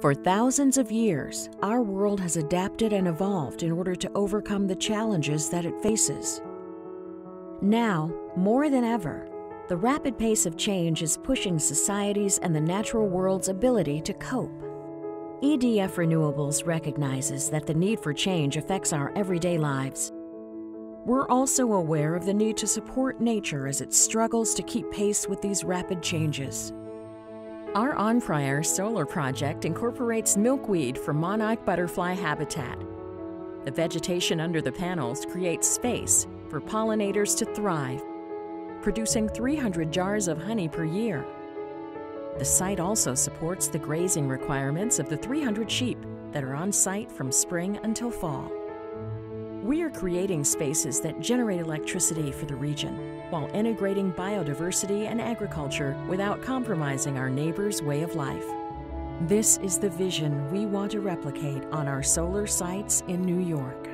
For thousands of years, our world has adapted and evolved in order to overcome the challenges that it faces. Now, more than ever, the rapid pace of change is pushing societies and the natural world's ability to cope. EDF Renewables recognizes that the need for change affects our everyday lives. We're also aware of the need to support nature as it struggles to keep pace with these rapid changes. Our On Prairie solar project incorporates milkweed for monarch butterfly habitat. The vegetation under the panels creates space for pollinators to thrive, producing 300 jars of honey per year. The site also supports the grazing requirements of the 300 sheep that are on site from spring until fall. We are creating spaces that generate electricity for the region while integrating biodiversity and agriculture without compromising our neighbors' way of life. This is the vision we want to replicate on our solar sites in New York.